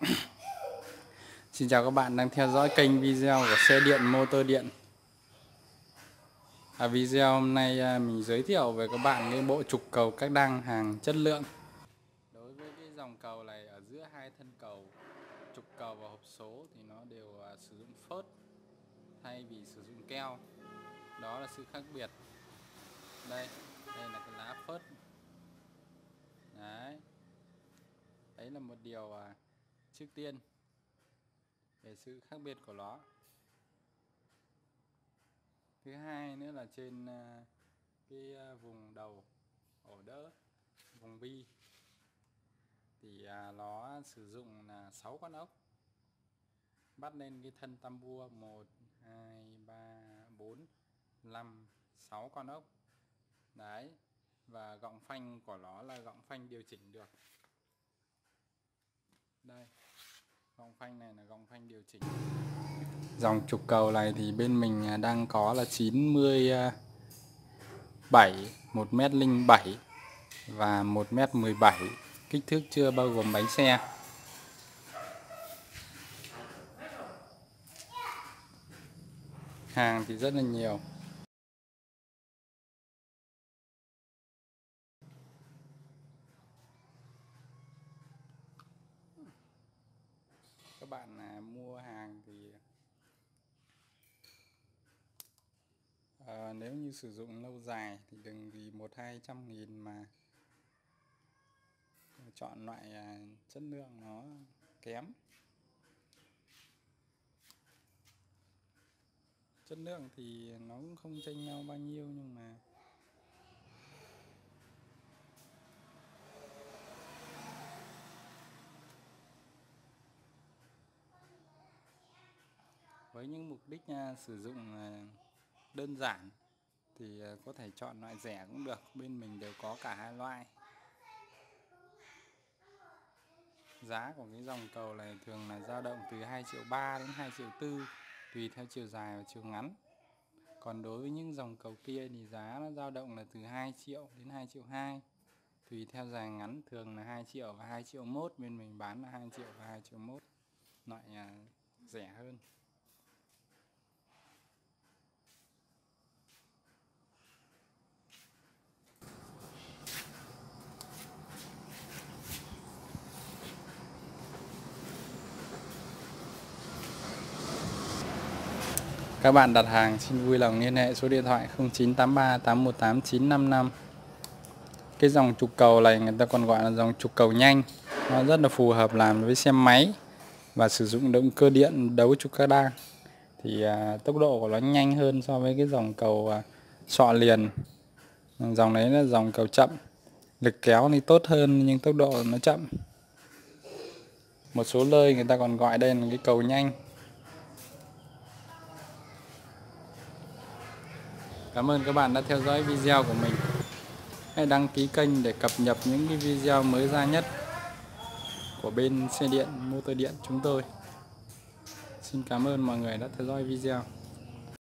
Xin chào các bạn đang theo dõi kênh video của xe điện motor điện. À, Video hôm nay à, mình giới thiệu về các bạn cái bộ trục cầu cách đăng hàng chất lượng. Đối với cái dòng cầu này ở giữa hai thân cầu trục cầu và hộp số thì nó đều à, sử dụng phớt thay vì sử dụng keo. Đó là sự khác biệt. Đây, đây là cái lá phớt. Đấy. Đấy là một điều à, trước tiên, về sự khác biệt của nó. Thứ hai nữa là trên à, cái à, vùng đầu ổ đỡ, vùng bi, thì à, nó sử dụng là 6 con ốc. Bắt lên cái thân tam bua 1 2 3 4 5 6 con ốc. Đấy, và gọng phanh của nó là gọng phanh điều chỉnh được đây gọng phanh này là gọng phanh điều chỉnh. Dòng trục cầu này thì bên mình à, đang có là 97 1m07 và 1m17 kích thước chưa bao gồm bánh xe. Hàng thì rất là nhiều. Các bạn à, mua hàng thì à, nếu như sử dụng lâu dài thì đừng vì một hai trăm nghìn mà chọn loại à, chất lượng nó kém. Chất lượng thì nó cũng không chênh nhau bao nhiêu nhưng mà với những mục đích uh, sử dụng uh, đơn giản thì uh, có thể chọn loại rẻ cũng được bên mình đều có cả hai loại. Giá của cái dòng cầu này thường là dao động từ 2 triệu 3 đến 2 triệu 4 tùy theo chiều dài và chiều ngắn. Còn đối với những dòng cầu kia thì giá nó dao động là từ 2 triệu đến 2 triệu 2 tùy theo dài ngắn thường là 2 triệu và 2 triệu 1 bên mình bán là 2 triệu và 2 triệu 1 loại rẻ hơn. Các bạn đặt hàng xin vui lòng liên hệ số điện thoại 0983 818 955 Cái dòng trục cầu này người ta còn gọi là dòng trục cầu nhanh. Nó rất là phù hợp làm với xe máy Và sử dụng động cơ điện đấu trục ca đa. Thì à, tốc độ của nó nhanh hơn so với cái dòng cầu à, sọ liền. Dòng đấy là dòng cầu chậm Lực kéo thì tốt hơn nhưng tốc độ nó chậm. Một số nơi người ta còn gọi đây là cái cầu nhanh. Cảm ơn các bạn đã theo dõi video của mình. Hãy đăng ký kênh để cập nhật những cái video mới ra nhất của bên xe điện, motor điện chúng tôi. Xin cảm ơn mọi người đã theo dõi video.